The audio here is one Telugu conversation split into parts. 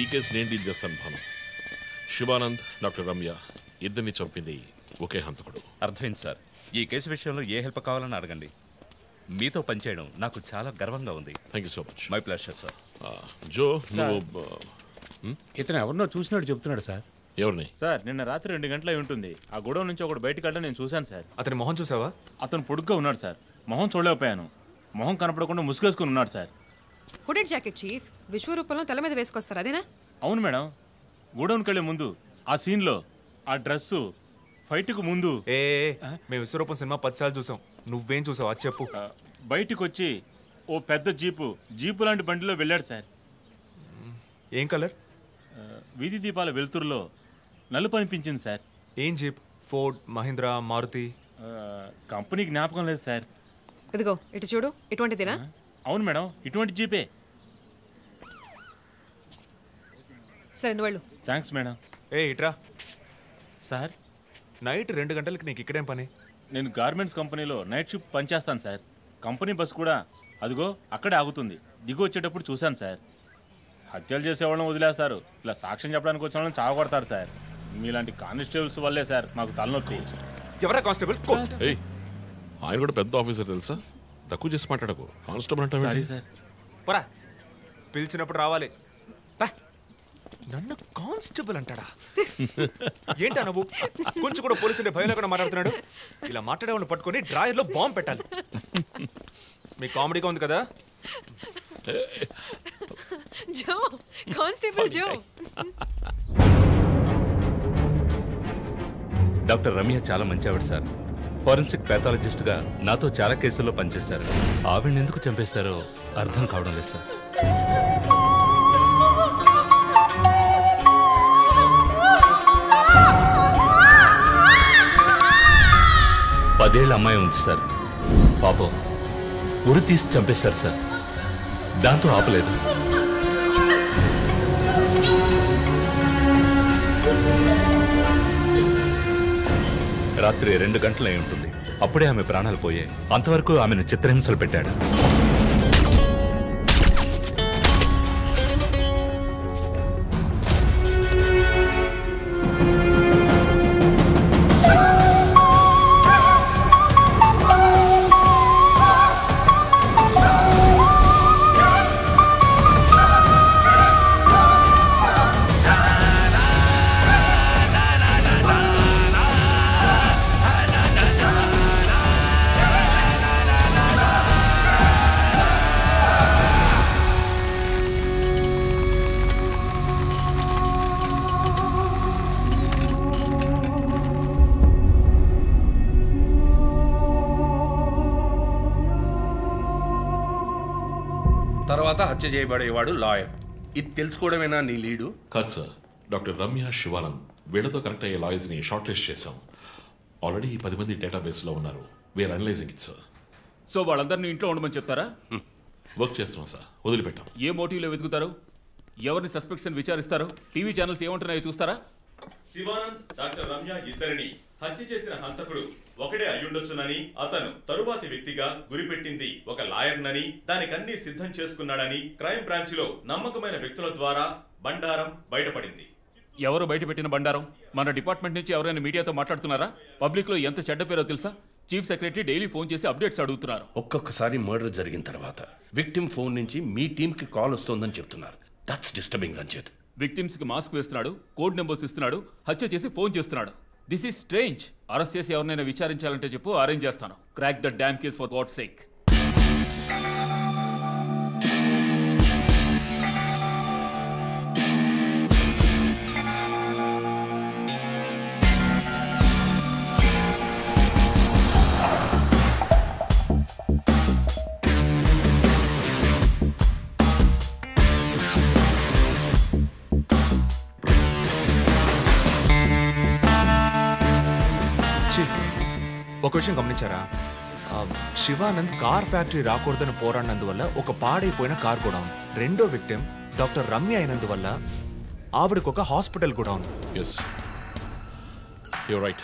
ఈ కేసు నేను డీల్ చేస్తాను భాను. శివానంద్ డాక్టర్ రమ్య ఇద్దరిని చంపింది ఒకే హంతకుడు. అర్థమైంది సార్. ఈ కేసు విషయంలో ఏ హెల్ప్ కావాలని అడగండి. మీతో పనిచేయడం నాకు చాలా గర్వంగా ఉంది. Thank you so much my pleasure sir Jo నువ్వు ఇతను ఎవరినో చూసినట్టు చెప్తున్నాడు సార్. ఎవరిని? సార్ నిన్న రాత్రి రెండు గంటల ఉంటుంది. ఆ గొడవ నుంచి ఒకటి బయటకు వెళ్ళడం నేను చూశాను సార్. అతని మొహం చూసావా? అతను పొడుగ్గా ఉన్నాడు సార్. మొహం చూడలేకపోయాను. మొహం కనపడకుండా ముసుగేసుకుని ఉన్నాడు సార్. Hooded jacket chief. విశ్వరూపంలో తల మీద వేసుకొస్తారు అదేనా? అవును మేడం. గోడౌన్కి వెళ్ళే ముందు ఆ సీన్లో ఆ డ్రెస్సు ఫైట్కు ముందు. ఏ మేము విశ్వరూపం సినిమా పదిసార్లు చూసాం. నువ్వేం చూసావు? అది చెప్పు. బయటికి వచ్చి ఓ పెద్ద జీపు జీపు లాంటి బండిలో వెళ్ళాడు సార్. ఏం కలర్? వీధి దీపాల వెలుతురులో నలుపు అనిపించింది సార్. ఏం జీప్? ఫోర్డ్ మహీంద్రా మారుతి? ఆ, కంపెనీ జ్ఞాపకం లేదు సార్. ఇదిగో ఇటు చూడు ఇటువంటిదేనా? అవును మేడం ఇటువంటి జీపే. సరే నువ్వు వెళ్ళు. Thanks madam. ఏ ఇట్రా. సార్? నైట్ రెండు గంటలకి నీకు ఇక్కడేం పని? నేను గార్మెంట్స్ కంపెనీలో నైట్ షిఫ్ట్ పనిచేస్తాను సార్. కంపెనీ బస్ కూడా అదిగో అక్కడే ఆగుతుంది. దిగు వచ్చేటప్పుడు చూశాను సార్. హత్యలు చేసేవాళ్ళని వదిలేస్తారు. ఇలా సాక్ష్యం చెప్పడానికి వచ్చిన వాళ్ళని చావకొడతారు సార్. మీలాంటి కానిస్టేబుల్స్ వల్లే సార్ మాకు తలనొప్పి. ఎవరా కానిస్టేబుల్? ఆయన కూడా పెద్ద ఆఫీసర్ తెలుసా? తక్కువ చేసి మాట్లాడకు. కానిస్టేబుల్ అంటే సారీ సార్. పోరా. పిలిచినప్పుడు రావాలి. పా. నన్ను కానిస్టేబుల్ అంటాడా? ఏంటా నువ్వు? కొంచెం కూడా పోలీసు అంటే భయం లేకుండా మాట్లాడుతున్నాడు. ఇలా మాట్లాడే వాళ్ళని పట్టుకొని డ్రాయర్లో బాంబు పెట్టాలి. మీ కామెడీగా ఉంది కదా? Jo constable Jo. Doctor Ramya చాలా మంచి ఆవిడ సార్. ఫోరెన్సిక్ ప్యాథాలజిస్ట్గా నాతో చాలా కేసుల్లో పనిచేశారు. ఆవిడని ఎందుకు చంపేశారో అర్థం కావడం లేదు సార్. పదేళ్ళ అమ్మాయి ఉంది సార్. పాపం. ఉరి తీసి చంపేశారు సార్. దాంతో ఆపలేదు. రాత్రి రెండు గంటలై ఉంటుంది. అప్పుడే ఆమె ప్రాణాలు పోయాయి అంతవరకు ఆమెను చిత్రహింసలు పెట్టాడు. తర్వాత హత్య చేయబడేవాడు లాయర్. ఇది తెలుసుకోవడమేనా నీ లీడు? కాదు సార్. డాక్టర్ రమ్య శివానంద్ వీళ్ళతో కనెక్ట్ అయ్యే లాయర్స్ని షార్ట్ లిస్ట్ చేశాం. ఆల్రెడీ పది మంది డేటాబేస్లో ఉన్నారు. We are analysing it sir so వాళ్ళందరినీ ఇంట్లో ఉండమని చెప్తారా? వర్క్ చేస్తున్నాం సార్ వదిలిపెట్టాం. ఏ మోటివ్లో వెతుకుతారు? ఎవరిని సస్పెక్ట్స్ అని విచారిస్తారు? టీవీ ఛానల్స్ ఏమంటున్నాయో చూస్తారా? శివానంద్ డాక్టర్ రమ్య ఇద్దరిని హత్య చేసిన హంతకుడు ఒకడే అయ్యుండొచ్చునని అతను తరువాతి వ్యక్తిగా గురిపెట్టింది ఒక లాయర్నని దానికన్నీ సిద్ధం చేసుకున్నాడని క్రైమ్ బ్రాంచ్లో నమ్మకమైన వ్యక్తుల ద్వారా బండారం బయటపడింది. ఎవరు బయట పెట్టిన బండారం? మన డిపార్ట్మెంట్ నుంచి ఎవరైనా మీడియాతో మాట్లాడుతున్నారా? పబ్లిక్లో ఎంత చెడ్డ పేరో తెలుసా? చీఫ్ సెక్రటరీ డైలీ ఫోన్ చేసి అప్డేట్స్ అడుగుతున్నారు. ఒక్కొక్కసారి మర్డర్ జరిగిన తర్వాత విక్టిమ్ ఫోన్ నుంచి మీ టీంకి కాల్ వస్తోందని చెప్తున్నారు. దట్స్ డిస్టర్బింగ్ రంజిత్ విక్టిమ్స్కి మాస్క్ వేస్తున్నాడు కోడ్ నెంబర్స్ ఇస్తున్నాడు హత్య చేసి ఫోన్ చేస్తున్నాడు. దిస్ ఈస్ స్ట్రేంజ్ అరెస్ట్ చేసి ఎవరినైనా విచారించాలంటే చెప్పు అరేంజ్ చేస్తాను. Crack the damn case for what sake chief ఒక విషయం గమనించారా? శివానంద్ కార్ ఫ్యాక్టరీ రాకూడదని పోరాడినందువల్ల ఒక పాడైపోయిన కార్ కూడా రెండో విక్టిమ్ డాక్టర్ రమ్య అయినందువల్ల ఆవిడకు ఒక హాస్పిటల్ కూడా ఉంది yes you right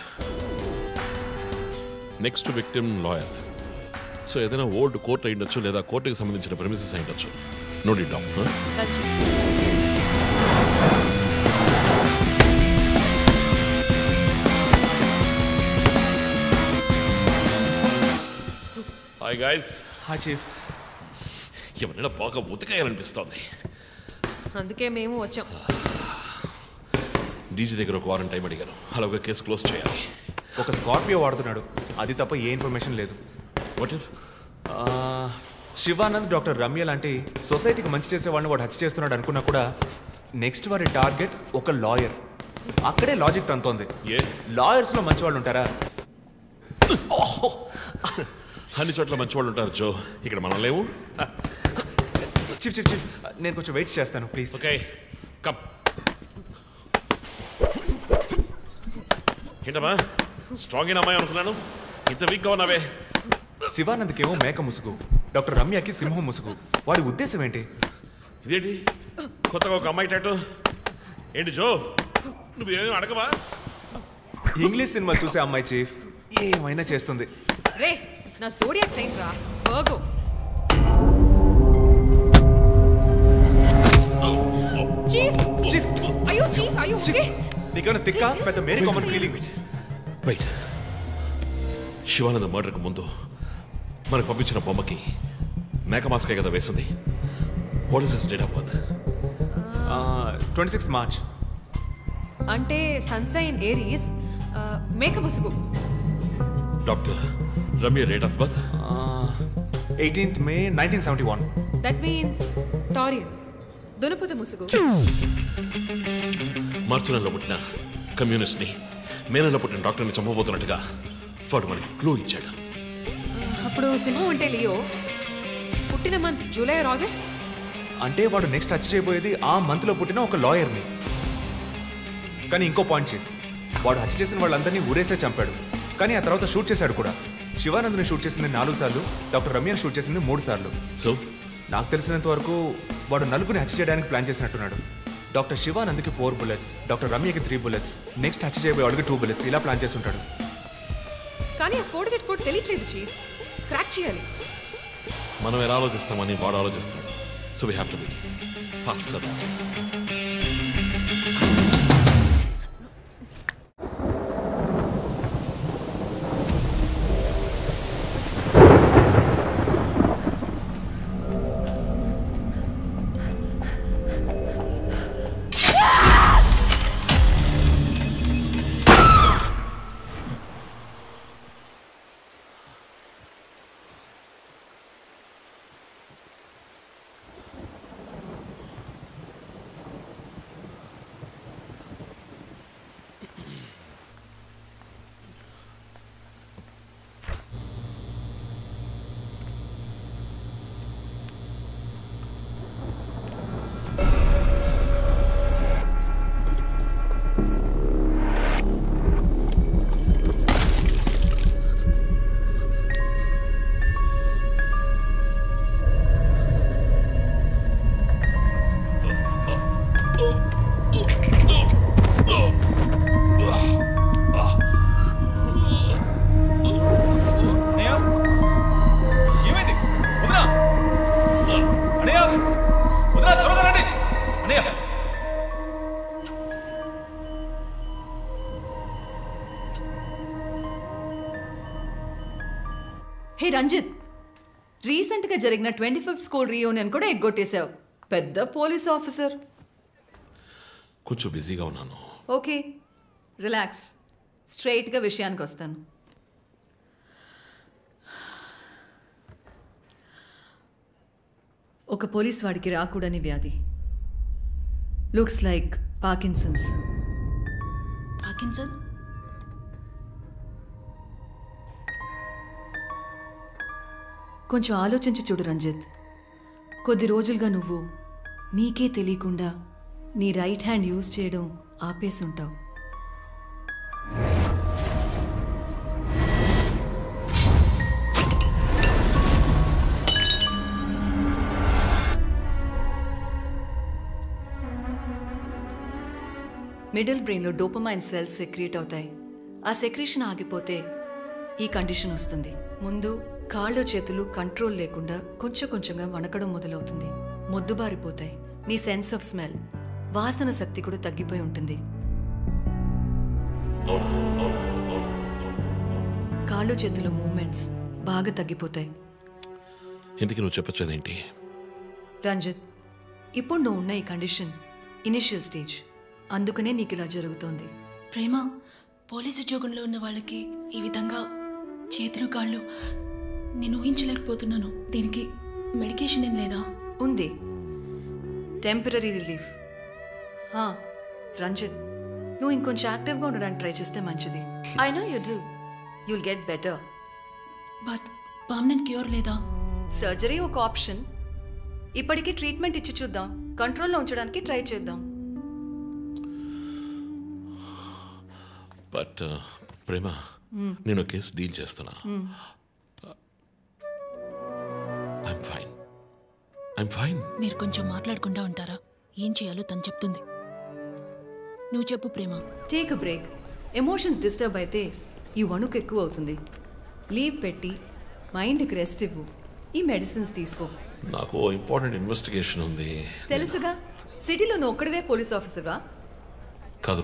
next victim lawyer so ఏదైనా ఓల్డ్ కోర్ట్ అయి ఉండొచ్చు లేదా కోర్టుకి సంబంధించిన ప్రెమిసెస్ అయి ఉండొచ్చు నోట్ ఇట్ గాయస్ హా చీఫ్ ఎవరైనా బాగా ఉతకాయాలనిపిస్తోంది అందుకే మేము వచ్చాం. డీజీ దగ్గర ఒక వారం టైం అడిగాను. అలాగే కేసు క్లోజ్ చేయాలి. ఒక స్కార్పియో వాడుతున్నాడు. అది తప్ప ఏ ఇన్ఫర్మేషన్ లేదు. What if Shivanand doctor Ramya లాంటి సొసైటీకి మంచి చేసే వాళ్ళని వాడు హత్య చేస్తున్నాడు అనుకున్నా కూడా నెక్స్ట్ వారి టార్గెట్ ఒక లాయర్. అక్కడే లాజిక్ తంతోంది. ఏ? లాయర్స్లో మంచి వాళ్ళు ఉంటారా అన్ని చోట్ల మంచి వాళ్ళు ఉంటారు జో. ఇక్కడ మనం లేవు. చీఫ్ చీఫ్ చీఫ్ నేను కొంచెం వెయిట్ చేస్తాను ప్లీజ్. Okay come. ఏంటమ్మా? స్ట్రాంగ్ అయిన అమ్మాయి అనుకున్నాను. ఇంత వీక్గా ఉన్నావే. శివానంద్కేమో మేక ముసుగు. డాక్టర్ రమ్యకి సింహం ముసుగు. వాడి ఉద్దేశం ఏంటి? ఇదేంటి? కొత్తగా ఒక అమ్మాయి టాటూ ఏంటి జో? నువ్వేమీ అడగవా? ఇంగ్లీష్ సినిమా చూసే అమ్మాయి చీఫ్. ఏమైనా చేస్తుంది. రే నా సోడియాక్ సైన్ రా. వర్గో చీఫ్ చీఫ్ అయ్యో చీఫ్ అయ్యో ఓకే నీకేమైనా తిక్క? పెద్ద మేరీ కామన్ ఫీలింగ్ రైట్ శివానంద మర్డర్కి ముందు మనకు పంపించిన బొమ్మకి మేక మాస్కే కదా వేసింది. What is date of birth twenty six March అంటే సన్సైన్ ఏరీస్ మేక ముసుగు doctor Ramya date of birth eighteenth May nineteen seventy one that means Taurean దునుపుత ముసుగు మార్చి నెలలో పుట్టిన కమ్యూనిస్ట్ని మే నెలలో పుట్టిన డాక్టర్ని చంపబోతున్నట్టుగా వాడు మనకి క్లూ ఇచ్చాడు. అప్పుడు సింహం అంటే లియో. పుట్టిన మంత్ జూలై ఆర్ ఆగస్ట్ అంటే వాడు నెక్స్ట్ హత్య చేయబోయేది ఆ మంత్లో పుట్టిన ఒక లాయర్ని. కానీ ఇంకో పాయింట్ చీఫ్ వాడు హత్య చేసిన వాళ్ళందరినీ ఊరేసే చంపాడు. కానీ ఆ తర్వాత షూట్ చేశాడు కూడా. శివానంద్ని షూట్ చేసింది నాలుగు సార్లు డాక్టర్ రమ్యని షూట్ చేసింది మూడు సార్లు. సో? నాకు తెలిసినంత వరకు వాడు నలుగుని హత్య చేయడానికి ప్లాన్ చేసినట్టున్నాడు. డాక్టర్ శివానంద్కి ఫోర్ బుల్లెట్స్ డాక్టర్ రమ్యకి త్రీ బుల్లెట్స్ నెక్స్ట్ హత్య చేయబోయేవాడికి టూ బుల్లెట్స్ ఇలా ప్లాన్ చేసి ఉంటాడు కానీ ఆ ఫోర్ డిజిట్ కోడ్ తెలియట్లేదు చీఫ్. క్రాక్ చేయాలి. మనం ఎలా ఆలోచిస్తామని వాడు ఆలోచిస్తాడు so we have to be fast hey Ranjit. రీసెంట్గా జరిగిన ట్వంటీ ఫిఫ్త్ స్కూల్ రీయూనియన్ కూడా ఎగ్గొట్టేశావు. పెద్ద పోలీస్ ఆఫీసర్. కొంచెం బిజీగా ఉన్నాను. Okay relax. స్ట్రైట్గా విషయానికి వస్తాను. ఒక పోలీస్ వాడికి రాకూడని వ్యాధి. Looks like Parkinson's. పార్కిన్సన్? కొంచెం ఆలోచించి చూడు రంజిత్. కొద్ది రోజులుగా నువ్వు నీకే తెలియకుండా నీ రైట్ హ్యాండ్ యూజ్ చేయడం ఆపేసుంటావు. మిడిల్ బ్రెయిన్లో డోపమైన్ సెల్స్ సెక్రియేట్ అవుతాయి. ఆ సెక్రీషన్ ఆగిపోతే ఈ కండిషన్ వస్తుంది. ముందు కాళ్ళు చేతులు కంట్రోల్ లేకుండా కొంచెం కొంచెంగా వణకడం మొదలవుతుంది. మొద్దుబారిపోతాయి. నీ సెన్స్ ఆఫ్ స్మెల్ వాసన శక్తి కూడా తగ్గిపోయి ఉంటుంది. కాళ్ళు చేతుల మూమెంట్స్ బాగా తగ్గిపోతాయి. ఎందుకు నువ్వు చెప్పొచ్చేదేంటి? రంజిత్ ఇప్పుడు నువ్వు ఉన్న ఈ కండిషన్ ఇనిషియల్ స్టేజ్ అందుకనే నీకు ఇలా జరుగుతోంది. ప్రేమ పోలీస్ ఉద్యోగంలో ఉన్న వాళ్ళకి ఈ విధంగా చేతులు కాళ్ళు నేను ఊహించలేకపోతున్నాను. దీనికి మెడికేషన్ ఏం లేదా? ఉంది. టెంపరీ రిలీఫ్ హా, రంజిత్ నువ్వు ఇంకొంచెం యాక్టివ్గా ఉండడానికి ట్రై చేస్తే మంచిది. I know you do you'll get better but permanent cure లేదా? సర్జరీ ఒక ఆప్షన్ ఇప్పటికీ ట్రీట్మెంట్ ఇచ్చి చూద్దాం. కంట్రోల్లో ఉంచడానికి ట్రై చేద్దాం. But Prema Hmm. నేను కేసు డీల్ చేస్తున్నా. ఐఎమ్ ఫైన్ ఐఎమ్ ఫైన్ మీరు కొంచెం మాట్లాడకుండా ఉంటారా? ఏం చేయాలో తను చెప్తుంది. నువ్వు చెప్పు Prema. Take break emotions disturb అయితే ఈ వణుకు ఎక్కువ అవుతుంది. లీవ్ పెట్టి మైండ్కి రెస్ట్ ఇవ్వు. ఈ మెడిసిన్స్ తీసుకో. నాకు ఇంపార్టెంట్ ఇన్వెస్టిగేషన్ ఉంది. తెలుసుగా. సిటీలో నువ్వు ఒక్కడివే పోలీస్ ఆఫీసర్గా కాదు